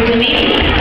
with me.